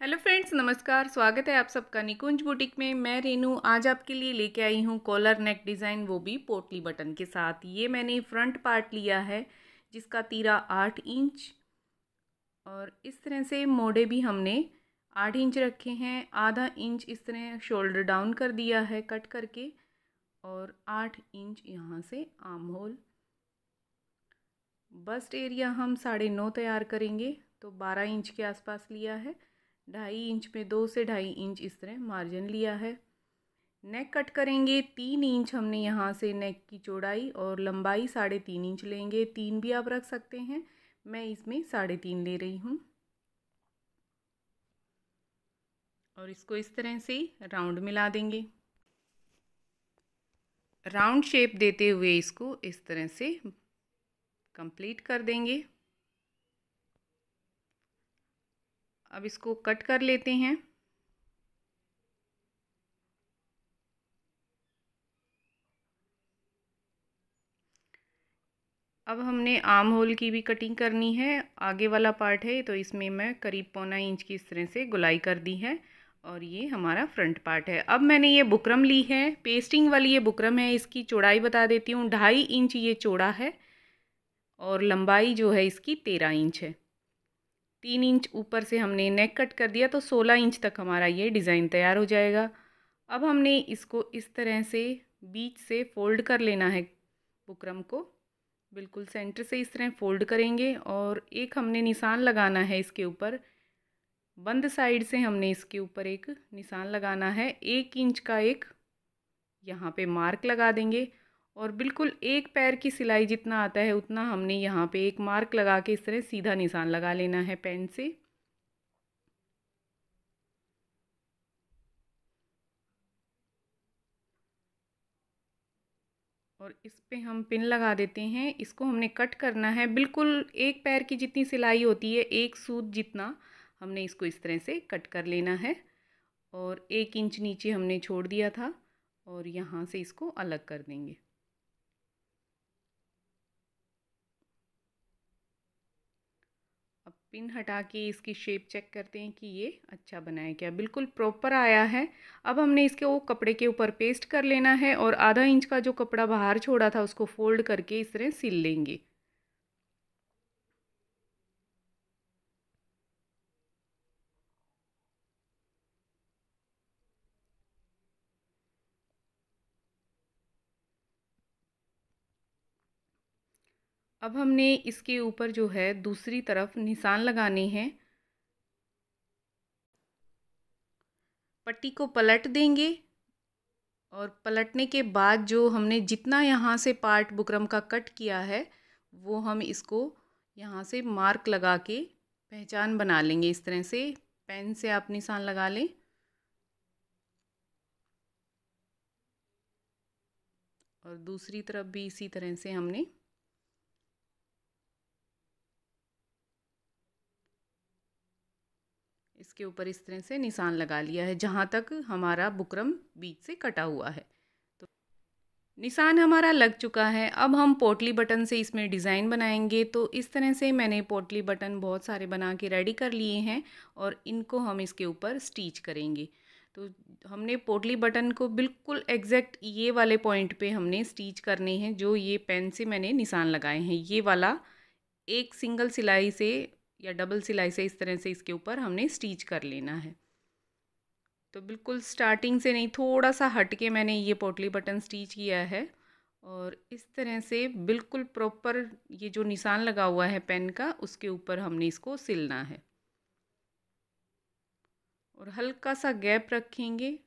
Hello friends, नमस्कार। स्वागत है आप सबका निकुंज बुटीक में। मैं रेनू, आज आपके लिए लेके आई हूँ कॉलर नेक डिज़ाइन, वो भी पोटली बटन के साथ। ये मैंने फ्रंट पार्ट लिया है, जिसका तीरा आठ इंच और इस तरह से मोड़े भी हमने आठ इंच रखे हैं। आधा इंच इस तरह शोल्डर डाउन कर दिया है कट करके और आठ इंच यहाँ से आम होल बस्ट एरिया हम साढ़े नौ तैयार करेंगे तो बारह इंच के आसपास लिया है। ढाई इंच में दो से ढाई इंच इस तरह मार्जिन लिया है। नेक कट करेंगे, तीन इंच हमने यहाँ से नेक की चौड़ाई और लंबाई साढ़े तीन इंच लेंगे। तीन भी आप रख सकते हैं। मैं इसमें साढ़े तीन ले रही हूँ। और इसको इस तरह से राउंड मिला देंगे। राउंड शेप देते हुए इसको इस तरह से कंप्लीट कर देंगे। अब इसको कट कर लेते हैं। अब हमने आम होल की भी कटिंग करनी है। आगे वाला पार्ट है तो इसमें मैं करीब पौना इंच की इस तरह से गुलाई कर दी है और ये हमारा फ्रंट पार्ट है। अब मैंने ये बुकरम ली है। पेस्टिंग वाली ये बुकरम है, इसकी चौड़ाई बता देती हूँ। ढाई इंच ये चौड़ा है और लंबाई जो है, इसकी तेरह इंच है। तीन इंच ऊपर से हमने नेक कट कर दिया तो सोलह इंच तक हमारा ये डिज़ाइन तैयार हो जाएगा। अब हमने इसको इस तरह से बीच से फोल्ड कर लेना है बुकरम को। बिल्कुल सेंटर से इस तरह फोल्ड करेंगे और एक हमने निशान लगाना है इसके ऊपर। बंद साइड से हमने इसके ऊपर एक निशान लगाना है। एक इंच का एक यहाँ पे मार्क लगा देंगे। और बिल्कुल एक पैर की सिलाई जितना आता है, उतना हमने यहाँ पे एक मार्क लगा के इस तरह सीधा निशान लगा लेना है पेन से। और इस पे हम पिन लगा देते हैं। इसको हमने कट करना है। बिल्कुल एक पैर की जितनी सिलाई होती है, एक सूत जितना हमने इसको इस तरह से कट कर लेना है। और एक इंच नीचे हमने छोड़ दिया था और यहाँ से इसको अलग कर देंगे। पिन हटा के इसकी शेप चेक करते हैं कि ये अच्छा बना है क्या। बिल्कुल प्रॉपर आया है। अब हमने इसके वो कपड़े के ऊपर पेस्ट कर लेना है और आधा इंच का जो कपड़ा बाहर छोड़ा था उसको फोल्ड करके इस तरह सिल लेंगे। अब हमने इसके ऊपर जो है दूसरी तरफ़ निशान लगाने हैं। पट्टी को पलट देंगे और पलटने के बाद जो हमने जितना यहाँ से पार्ट बुकरम का कट किया है, वो हम इसको यहाँ से मार्क लगा के पहचान बना लेंगे। इस तरह से पेन से आप निशान लगा लें। और दूसरी तरफ़ भी इसी तरह से हमने इसके ऊपर इस तरह से निशान लगा लिया है, जहाँ तक हमारा बुकरम बीच से कटा हुआ है। तो निशान हमारा लग चुका है। अब हम पोटली बटन से इसमें डिज़ाइन बनाएँगे। तो इस तरह से मैंने पोटली बटन बहुत सारे बना के रेडी कर लिए हैं और इनको हम इसके ऊपर स्टीच करेंगे। तो हमने पोटली बटन को बिल्कुल एग्जैक्ट ये वाले पॉइंट पे हमने स्टीच करने हैं, जो ये पेन से मैंने निशान लगाए हैं। ये वाला एक सिंगल सिलाई से या डबल सिलाई से इस तरह से इसके ऊपर हमने स्टीच कर लेना है। तो बिल्कुल स्टार्टिंग से नहीं, थोड़ा सा हट के मैंने ये पोटली बटन स्टीच किया है और इस तरह से बिल्कुल प्रॉपर ये जो निशान लगा हुआ है पेन का, उसके ऊपर हमने इसको सिलना है। और हल्का सा गैप रखेंगे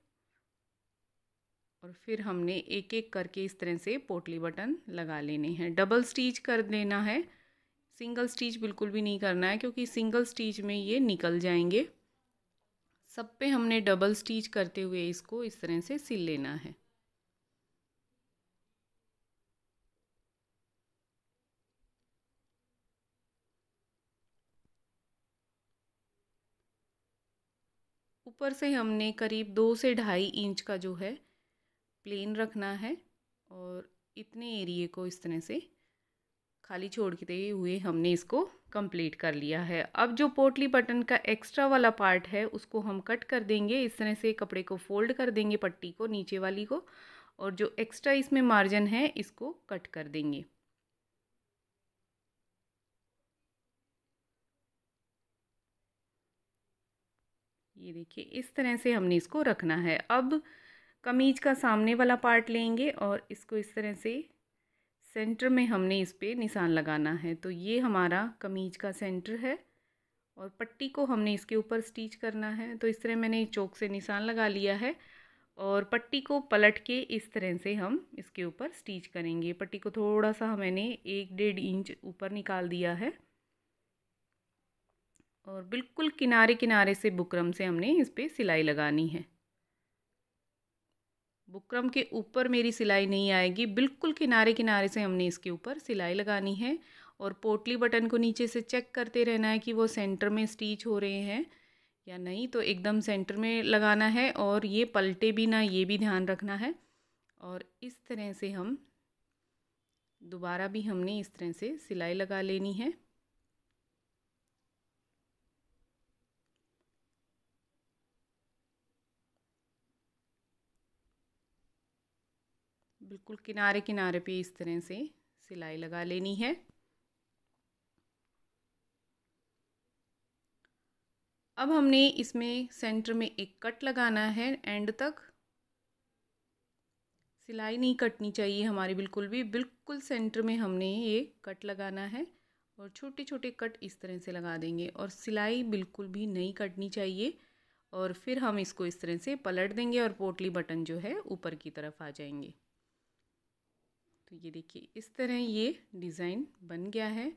और फिर हमने एक एक करके इस तरह से पोटली बटन लगा लेने हैं। डबल स्टीच कर देना है। सिंगल स्टिच बिल्कुल भी नहीं करना है, क्योंकि सिंगल स्टिच में ये निकल जाएँगे। सब पे हमने डबल स्टिच करते हुए इसको इस तरह से सिल लेना है। ऊपर से हमने करीब दो से ढाई इंच का जो है, प्लेन रखना है और इतने एरिए को इस तरह से खाली छोड़ते हुए हमने इसको कंप्लीट कर लिया है। अब जो पोटली बटन का एक्स्ट्रा वाला पार्ट है, उसको हम कट कर देंगे। इस तरह से कपड़े को फोल्ड कर देंगे, पट्टी को, नीचे वाली को, और जो एक्स्ट्रा इसमें मार्जिन है, इसको कट कर देंगे। ये देखिए, इस तरह से हमने इसको रखना है। अब कमीज का सामने वाला पार्ट लेंगे और इसको इस तरह से सेंटर में हमने इस पर निशान लगाना है। तो ये हमारा कमीज का सेंटर है और पट्टी को हमने इसके ऊपर स्टिच करना है। तो इस तरह मैंने चौक से निशान लगा लिया है और पट्टी को पलट के इस तरह से हम इसके ऊपर स्टिच करेंगे। पट्टी को थोड़ा सा मैंने एक डेढ़ इंच ऊपर निकाल दिया है और बिल्कुल किनारे किनारे से बुकरम से हमने इस पर सिलाई लगानी है। बुकरम के ऊपर मेरी सिलाई नहीं आएगी। बिल्कुल किनारे किनारे से हमने इसके ऊपर सिलाई लगानी है और पोटली बटन को नीचे से चेक करते रहना है कि वो सेंटर में स्टिच हो रहे हैं या नहीं। तो एकदम सेंटर में लगाना है और ये पलटे भी ना ये भी ध्यान रखना है और इस तरह से हम दोबारा भी हमने इस तरह से सिलाई लगा लेनी है। बिल्कुल किनारे किनारे पे इस तरह से सिलाई लगा लेनी है। अब हमने इसमें सेंटर में एक कट लगाना है, एंड तक। सिलाई नहीं कटनी चाहिए हमारी बिल्कुल भी, बिल्कुल सेंटर में हमने ये कट लगाना है और छोटे छोटे कट इस तरह से लगा देंगे और सिलाई बिल्कुल भी नहीं कटनी चाहिए और फिर हम इसको इस तरह से पलट देंगे और पोटली बटन जो है ऊपर की तरफ़ आ जाएँगे। तो ये देखिए, इस तरह ये डिज़ाइन बन गया है।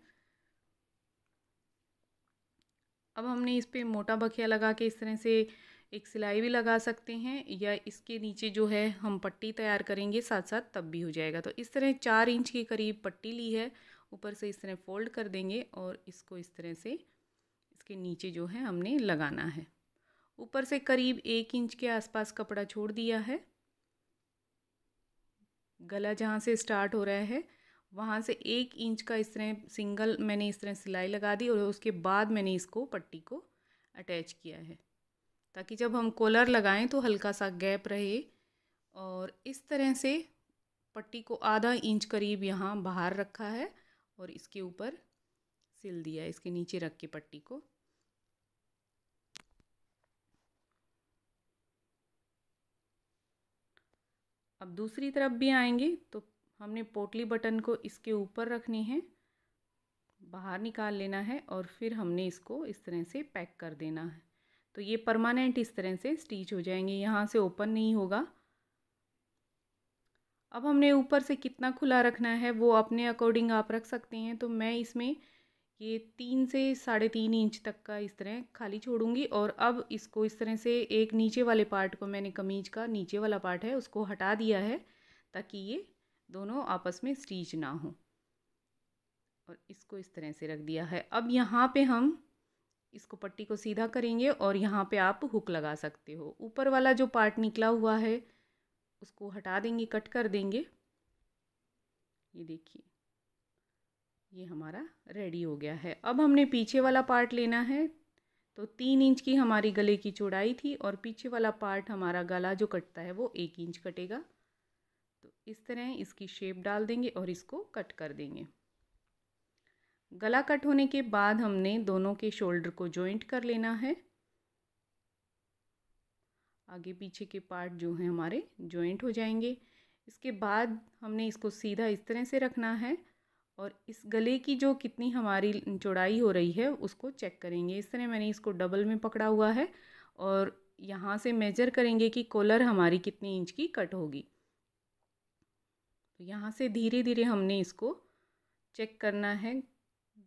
अब हमने इस पर मोटा बखिया लगा के इस तरह से एक सिलाई भी लगा सकते हैं या इसके नीचे जो है हम पट्टी तैयार करेंगे साथ साथ तब भी हो जाएगा। तो इस तरह चार इंच के करीब पट्टी ली है, ऊपर से इस तरह फोल्ड कर देंगे और इसको इस तरह से इसके नीचे जो है हमने लगाना है। ऊपर से करीब एक इंच के आसपास कपड़ा छोड़ दिया है। गला जहाँ से स्टार्ट हो रहा है, वहाँ से एक इंच का इस तरह सिंगल मैंने इस तरह सिलाई लगा दी और उसके बाद मैंने इसको, पट्टी को अटैच किया है। ताकि जब हम कॉलर लगाएँ तो हल्का सा गैप रहे और इस तरह से पट्टी को आधा इंच करीब यहाँ बाहर रखा है और इसके ऊपर सिल दिया इसके नीचे रख के पट्टी को। अब दूसरी तरफ़ भी आएँगे तो हमने पोटली बटन को इसके ऊपर रखनी है, बाहर निकाल लेना है और फिर हमने इसको इस तरह से पैक कर देना है। तो ये परमानेंट इस तरह से स्टिच हो जाएँगे, यहाँ से ओपन नहीं होगा। अब हमने ऊपर से कितना खुला रखना है, वो अपने अकॉर्डिंग आप रख सकते हैं तो मैं इसमें ये तीन से साढ़े तीन इंच तक का इस तरह खाली छोड़ूँगी और अब इसको इस तरह से एक नीचे वाले पार्ट को मैंने कमीज का नीचे वाला पार्ट है, उसको हटा दिया है ताकि ये दोनों आपस में स्टीच ना हो। और इसको इस तरह से रख दिया है। अब यहाँ पे हम इसको पट्टी को सीधा करेंगे और यहाँ पे आप हुक लगा सकते हो। ऊपर वाला जो पार्ट निकला हुआ है, उसको हटा देंगे, कट कर देंगे। ये देखिए। ये हमारा रेडी हो गया है। अब हमने पीछे वाला पार्ट लेना है। तो तीन इंच की हमारी गले की चौड़ाई थी और पीछे वाला पार्ट हमारा गला जो कटता है वो एक इंच कटेगा। तो इस तरह इसकी शेप डाल देंगे और इसको कट कर देंगे। गला कट होने के बाद हमने दोनों के शोल्डर को जॉइंट कर लेना है। आगे पीछे के पार्ट जो हैं हमारे जॉइंट हो जाएँगे। इसके बाद हमने इसको सीधा इस तरह से रखना है। और इस गले की जो कितनी हमारी चौड़ाई हो रही है, उसको चेक करेंगे। इस तरह मैंने इसको डबल में पकड़ा हुआ है और यहाँ से मेजर करेंगे कि कॉलर हमारी कितनी इंच की कट होगी। तो यहाँ से धीरे धीरे हमने इसको चेक करना है।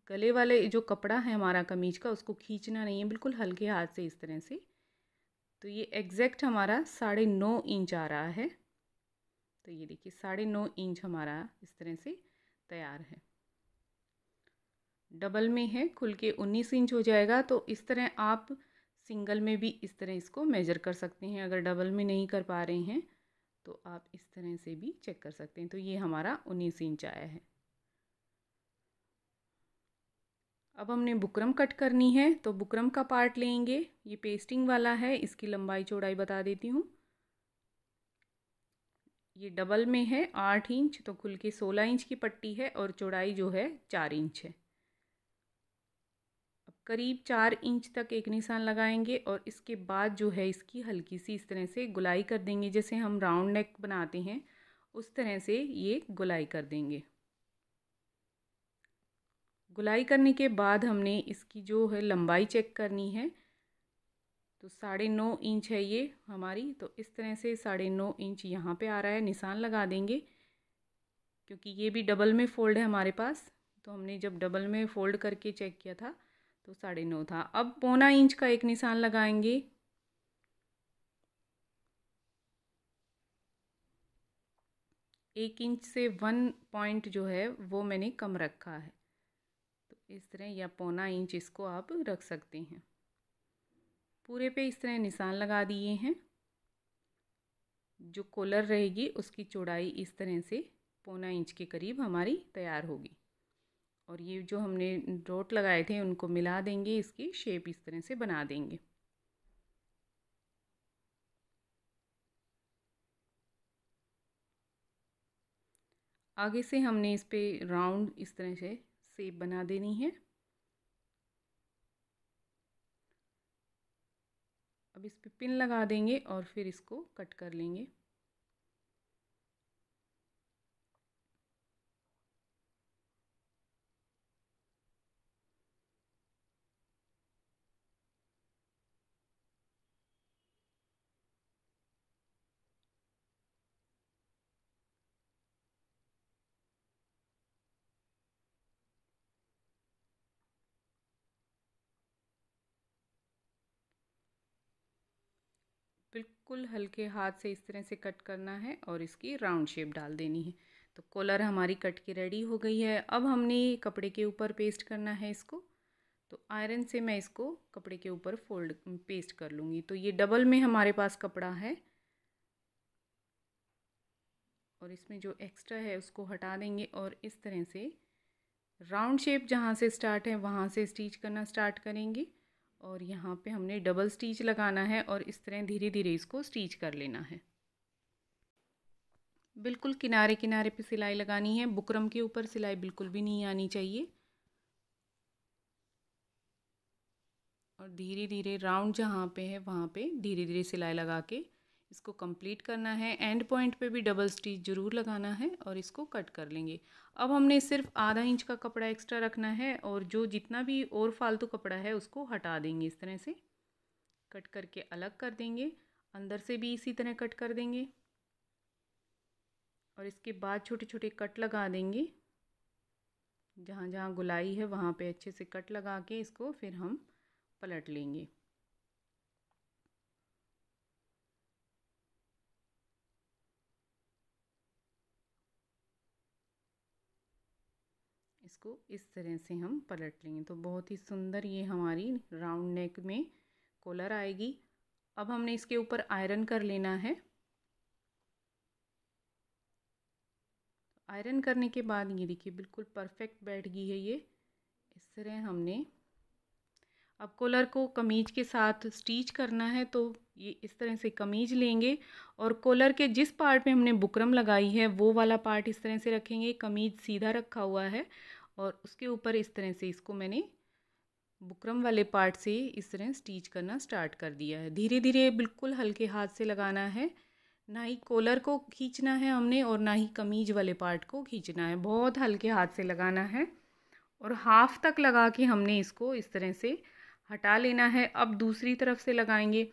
गले वाले जो कपड़ा है हमारा कमीज का, उसको खींचना नहीं है, बिल्कुल हल्के हाथ से इस तरह से। तो ये एग्जैक्ट हमारा साढ़े नौ इंच आ रहा है। तो ये देखिए, साढ़े नौ इंच हमारा इस तरह से तैयार है। डबल में है, खुल के उन्नीस इंच हो जाएगा तो इस तरह आप सिंगल में भी इस तरह इसको मेजर कर सकते हैं। अगर डबल में नहीं कर पा रहे हैं तो आप इस तरह से भी चेक कर सकते हैं। तो ये हमारा उन्नीस इंच आया है। अब हमने बुकरम कट करनी है तो बुकरम का पार्ट लेंगे। ये पेस्टिंग वाला है, इसकी लंबाई चौड़ाई बता देती हूँ। ये डबल में है, आठ इंच तो खुल के सोलह इंच की पट्टी है और चौड़ाई जो है चार इंच है। अब करीब चार इंच तक एक निशान लगाएँगे और इसके बाद जो है इसकी हल्की सी इस तरह से गुलाई कर देंगे, जैसे हम राउंड नेक बनाते हैं, उस तरह से ये गुलाई कर देंगे। गुलाई करने के बाद हमने इसकी जो है लंबाई चेक करनी है तो साढ़े नौ इंच है ये हमारी। तो इस तरह से साढ़े नौ इंच यहाँ पे आ रहा है। निशान लगा देंगे, क्योंकि ये भी डबल में फ़ोल्ड है हमारे पास। तो हमने जब डबल में फ़ोल्ड करके चेक किया था तो साढ़े नौ था। अब पौना इंच का एक निशान लगाएँगे। एक इंच से वन पॉइंट जो है, वो मैंने कम रखा है। तो इस तरह या पौना इंच इसको आप रख सकते हैं। पूरे पे इस तरह निशान लगा दिए हैं। जो कॉलर रहेगी, उसकी चौड़ाई इस तरह से पौना इंच के करीब हमारी तैयार होगी। और ये जो हमने डॉट लगाए थे, उनको मिला देंगे, इसकी शेप इस तरह से बना देंगे। आगे से हमने इस पर राउंड इस तरह से शेप बना देनी है। अब इस पर पिन लगा देंगे और फिर इसको कट कर लेंगे। बिल्कुल हल्के हाथ से इस तरह से कट करना है और इसकी राउंड शेप डाल देनी है। तो कॉलर हमारी कट के रेडी हो गई है। अब हमने कपड़े के ऊपर पेस्ट करना है इसको। तो आयरन से मैं इसको कपड़े के ऊपर फोल्ड, पेस्ट कर लूँगी। तो ये डबल में हमारे पास कपड़ा है। और इसमें जो एक्स्ट्रा है उसको हटा देंगे और इस तरह से राउंड शेप जहाँ से स्टार्ट है वहाँ से स्टिच करना स्टार्ट करेंगे। और यहाँ पे हमने डबल स्टिच लगाना है और इस तरह धीरे धीरे इसको स्टिच कर लेना है। बिल्कुल किनारे किनारे पे सिलाई लगानी है। बुकरम के ऊपर सिलाई बिल्कुल भी नहीं आनी चाहिए। और धीरे धीरे राउंड जहाँ पे है, वहाँ पे धीरे धीरे सिलाई लगा के इसको कंप्लीट करना है। एंड पॉइंट पे भी डबल स्टिच ज़रूर लगाना है और इसको कट कर लेंगे। अब हमने सिर्फ़ आधा इंच का कपड़ा एक्स्ट्रा रखना है और जो जितना भी और फालतू कपड़ा है उसको हटा देंगे इस तरह से। कट करके अलग कर देंगे। अंदर से भी इसी तरह कट कर देंगे। और इसके बाद छोटे छोटे कट लगा देंगे। जहाँ जहाँ गुलाई है वहाँ पे अच्छे से कट लगा के इसको फिर हम पलट लेंगे। इसको इस तरह से हम पलट लेंगे। तो बहुत ही सुंदर ये हमारी राउंड नेक में कॉलर आएगी। अब हमने इसके ऊपर आयरन कर लेना है। आयरन करने के बाद ये देखिए बिल्कुल परफेक्ट बैठ गई है ये। इस तरह हमने अब कॉलर को कमीज के साथ स्टिच करना है तो ये इस तरह से कमीज लेंगे और कॉलर के जिस पार्ट में हमने बुकरम लगाई है वो वाला पार्ट इस तरह से रखेंगे। कमीज सीधा रखा हुआ है। और उसके ऊपर इस तरह से इसको मैंने बुकरम वाले पार्ट से इस तरह स्टिच करना स्टार्ट कर दिया है। धीरे धीरे बिल्कुल हल्के हाथ से लगाना है। ना ही कॉलर को खींचना है हमने और ना ही कमीज वाले पार्ट को खींचना है। बहुत हल्के हाथ से लगाना है और हाफ़ तक लगा के हमने इसको इस तरह से हटा लेना है। अब दूसरी तरफ़ से लगाएँगे।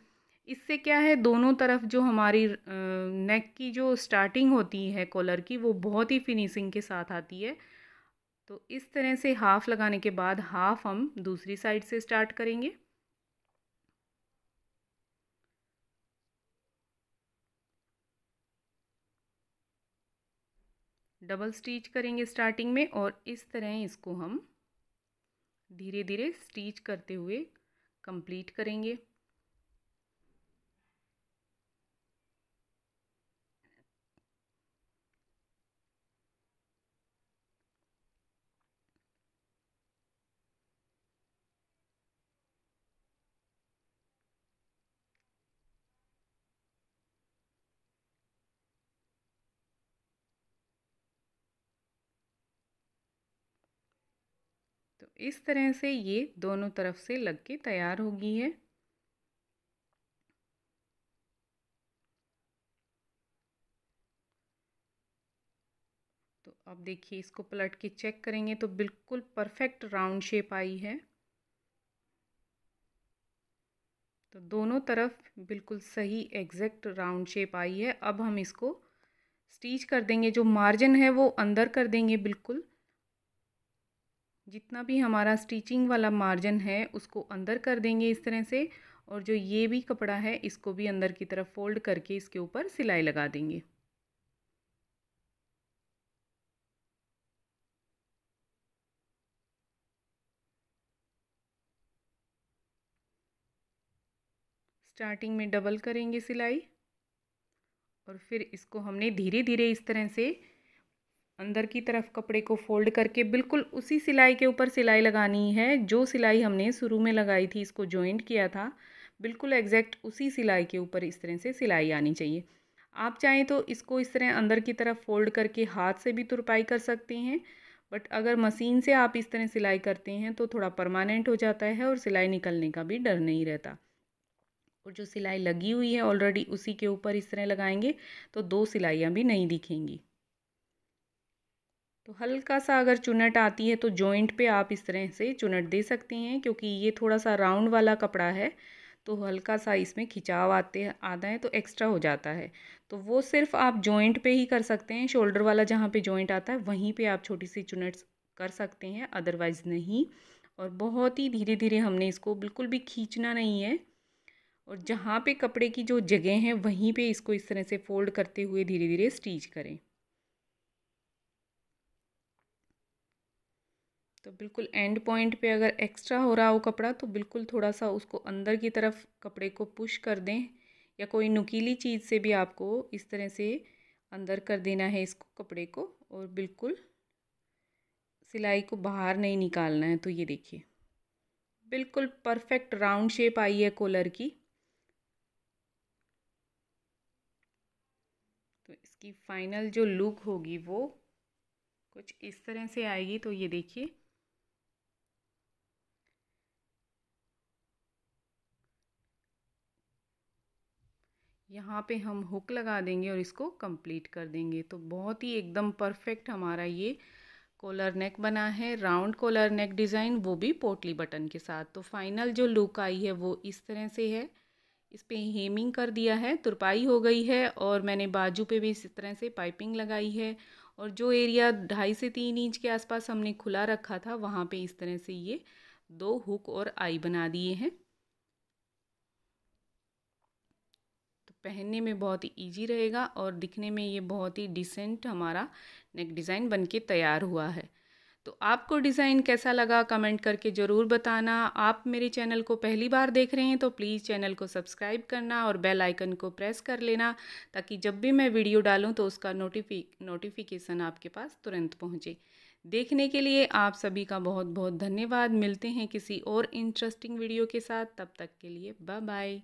इससे क्या है, दोनों तरफ़ जो हमारी नेक की जो स्टार्टिंग होती है कॉलर की, वो बहुत ही फिनिशिंग के साथ आती है। तो इस तरह से हाफ़ लगाने के बाद हाफ़ हम दूसरी साइड से स्टार्ट करेंगे। डबल स्टिच करेंगे स्टार्टिंग में और इस तरह इसको हम धीरे धीरे स्टिच करते हुए कंप्लीट करेंगे। इस तरह से ये दोनों तरफ़ से लग के तैयार होगी है। तो अब देखिए, इसको पलट के चेक करेंगे तो बिल्कुल परफेक्ट राउंड शेप आई है। तो दोनों तरफ़ बिल्कुल सही एग्जैक्ट राउंड शेप आई है। अब हम इसको स्टिच कर देंगे। जो मार्जिन है वो अंदर कर देंगे बिल्कुल। जितना भी हमारा स्टिचिंग वाला मार्जिन है, उसको अंदर कर देंगे इस तरह से, और जो ये भी कपड़ा है, इसको भी अंदर की तरफ़ फोल्ड करके इसके ऊपर सिलाई लगा देंगे। स्टार्टिंग में डबल करेंगे सिलाई, और फिर इसको हमने धीरे धीरे इस तरह से अंदर की तरफ़ कपड़े को फोल्ड करके बिल्कुल उसी सिलाई के ऊपर सिलाई लगानी है, जो सिलाई हमने शुरू में लगाई थी, इसको जॉइंट किया था, बिल्कुल एग्जैक्ट उसी सिलाई के ऊपर इस तरह से सिलाई आनी चाहिए। आप चाहें तो इसको इस तरह अंदर की तरफ़ फोल्ड करके हाथ से भी तुरपाई कर सकते हैं बट अगर मशीन से आप इस तरह सिलाई करते हैं तो थोड़ा परमानेंट हो जाता है और सिलाई निकलने का भी डर नहीं रहता। और जो सिलाई लगी हुई है ऑलरेडी उसी के ऊपर इस तरह लगाएँगे तो दो सिलाइयाँ भी नहीं दिखेंगी। तो हल्का सा अगर चुनट आती है तो जॉइंट पे आप इस तरह से चुनट दे सकते हैं, क्योंकि ये थोड़ा सा राउंड वाला कपड़ा है तो हल्का सा इसमें खिंचाव आते आता है तो एक्स्ट्रा हो जाता है। तो वो सिर्फ़ आप जॉइंट पे ही कर सकते हैं शोल्डर वाला जहाँ पे जॉइंट आता है, वहीं पे आप छोटी सी चुनट कर सकते हैं अदरवाइज़ नहीं। और बहुत ही धीरे धीरे हमने इसको बिल्कुल भी खींचना नहीं है। और जहाँ पे कपड़े की जो जगह है, वहीं पे इसको इस तरह से फोल्ड करते हुए धीरे धीरे स्टिच करें। तो बिल्कुल एंड पॉइंट पे अगर एक्स्ट्रा हो रहा हो कपड़ा तो बिल्कुल थोड़ा सा उसको अंदर की तरफ़ कपड़े को पुश कर दें, या कोई नुकीली चीज़ से भी आपको इस तरह से अंदर कर देना है इसको, कपड़े को, और बिल्कुल सिलाई को बाहर नहीं निकालना है तो ये देखिए। बिल्कुल परफेक्ट राउंड शेप आई है कॉलर की। तो इसकी फाइनल जो लुक होगी वो कुछ इस तरह से आएगी तो ये देखिए। यहाँ पे हम हुक लगा देंगे और इसको कंप्लीट कर देंगे। तो बहुत ही एकदम परफेक्ट हमारा ये कॉलर नेक बना है। राउंड कॉलर नेक डिज़ाइन वो भी पोटली बटन के साथ। तो फाइनल जो लुक आई है, वो इस तरह से है। इस पर हेमिंग कर दिया है, तुरपाई हो गई है और मैंने बाजू पे भी इस तरह से पाइपिंग लगाई है। और जो एरिया ढाई से तीन इंच के आसपास हमने खुला रखा था, वहाँ पे इस तरह से ये दो हुक और आई बना दिए हैं। पहनने में बहुत ही ईजी रहेगा और दिखने में ये बहुत ही डिसेंट हमारा नेक डिज़ाइन बन के तैयार हुआ है। तो आपको डिज़ाइन कैसा लगा कमेंट करके ज़रूर बताना। आप मेरे चैनल को पहली बार देख रहे हैं तो प्लीज़ चैनल को सब्सक्राइब करना और बेल आइकन को प्रेस कर लेना ताकि जब भी मैं वीडियो डालूं तो उसका नोटिफि नोटिफिकेशन आपके पास तुरंत पहुँचे। देखने के लिए आप सभी का बहुत बहुत धन्यवाद। मिलते हैं किसी और इंटरेस्टिंग वीडियो के साथ। तब तक के लिए बाय बाय